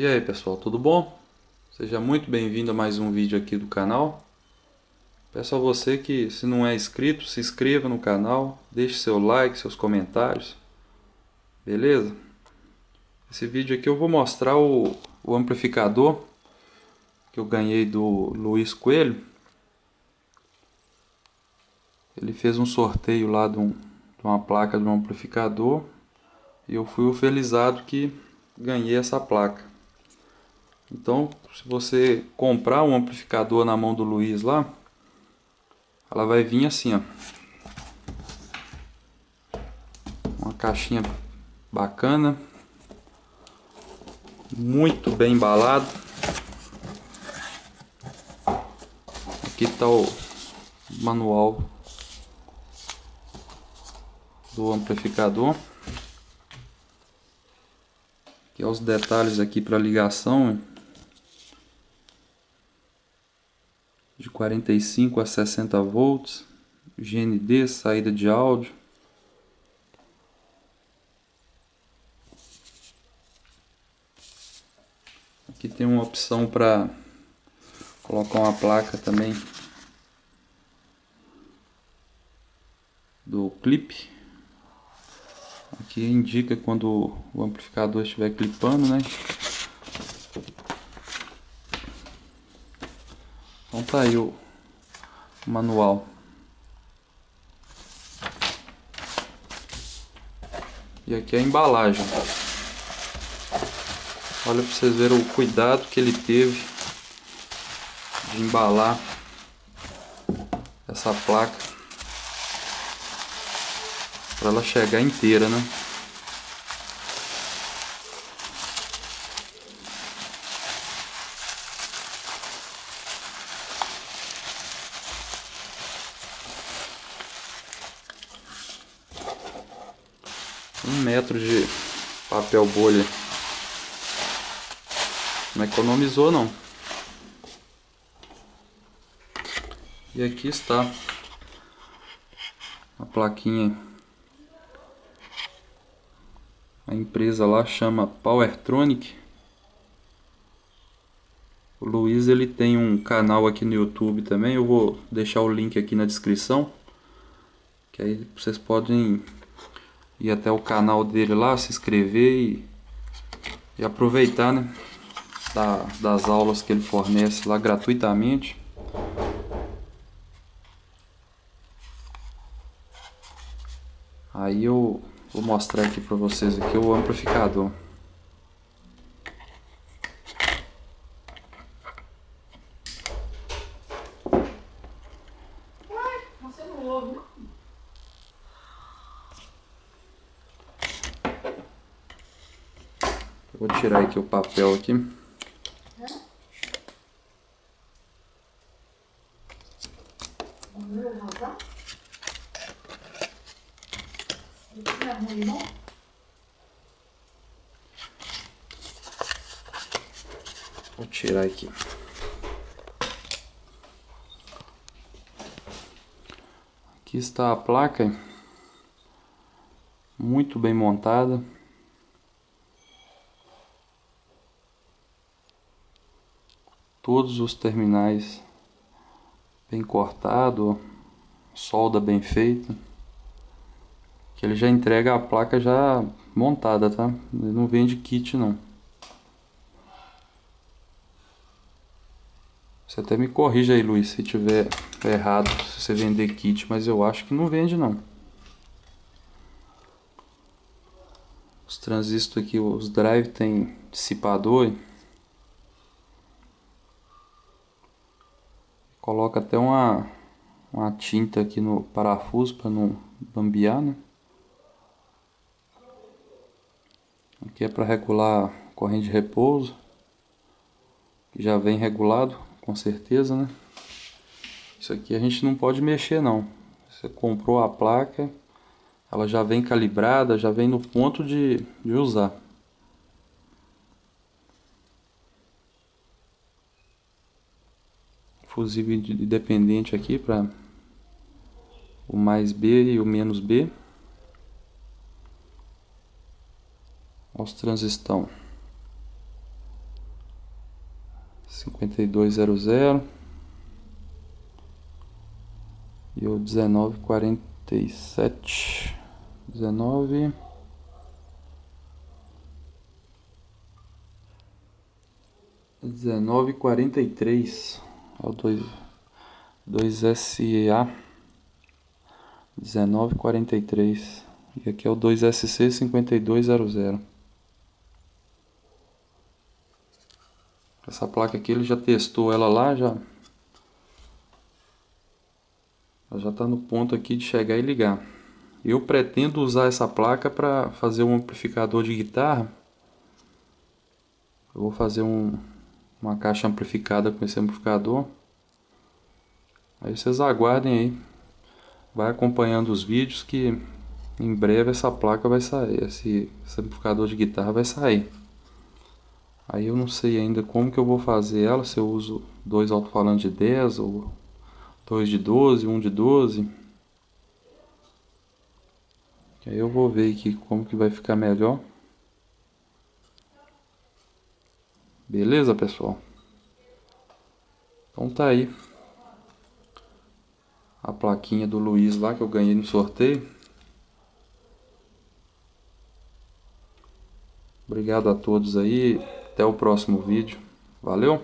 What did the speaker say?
E aí pessoal, tudo bom? Seja muito bem-vindo a mais um vídeo aqui do canal. Peço a você que se não é inscrito, se inscreva no canal, deixe seu like, seus comentários. Beleza? Esse vídeo aqui eu vou mostrar o, o amplificador que eu ganhei do Luiz Coelho. Ele fez um sorteio lá de, um, de uma placa de um amplificador e eu fui o felizado que ganhei essa placa. Então, se você comprar um amplificador na mão do Luiz lá, ela vai vir assim, ó. Uma caixinha bacana. Muito bem embalado. Aqui está o manual do amplificador. Aqui os detalhes aqui para ligação de 45 a 60 volts, GND, saída de áudio. Aqui tem uma opção para colocar uma placa também do clipe. Aqui indica quando o amplificador estiver clipando, né? Tá aí o manual. E aqui a embalagem. Olha para vocês verem o cuidado que ele teve de embalar essa placa para ela chegar inteira, né? Um metro de papel bolha. Não economizou não. E aqui está a plaquinha. A empresa lá chama Powertronic. O Luiz ele tem um canal aqui no YouTube também. Eu vou deixar o link aqui na descrição. Que aí vocês podem ir até o canal dele lá, se inscrever e, e aproveitar né, da, das aulas que ele fornece lá gratuitamente. Aí eu vou mostrar aqui para vocês aqui o amplificador. Vou tirar aqui o papel aqui. Vou tirar aqui. Aqui está a placa, muito bem montada. Todos os terminais bem cortado, solda bem feita. Que ele já entrega a placa já montada, tá? Ele não vende kit não. Você até me corrija aí, Luiz, se tiver errado, se você vender kit, mas eu acho que não vende não. Os transistores aqui, os drive tem dissipador. Coloca até uma, uma tinta aqui no parafuso para não bambear, né? Aqui é para regular corrente de repouso, que já vem regulado, com certeza, né? Isso aqui a gente não pode mexer não. Você comprou a placa, ela já vem calibrada, já vem no ponto de, de usar. fusível independente aqui para o mais B e o menos B. Os transistão. 5200 e o 1947 19 1943 Ó, 2, 2SA 1943. E aqui é o 2SC 5200. Essa placa aqui ele já testou ela lá, já. Ela já está no ponto aqui de chegar e ligar. Eu pretendo usar essa placa para fazer um amplificador de guitarra. Eu vou fazer um, uma caixa amplificada com esse amplificador. Aí vocês aguardem aí. Vai acompanhando os vídeos que em breve essa placa vai sair, esse, esse amplificador de guitarra vai sair. Aí eu não sei ainda como que eu vou fazer ela, se eu uso dois alto-falantes de 10 ou dois de 12, um de 12. Aí eu vou ver aqui como que vai ficar melhor. Beleza, pessoal? Então tá aí. A plaquinha do Luiz lá que eu ganhei no sorteio. Obrigado a todos aí. Até o próximo vídeo. Valeu!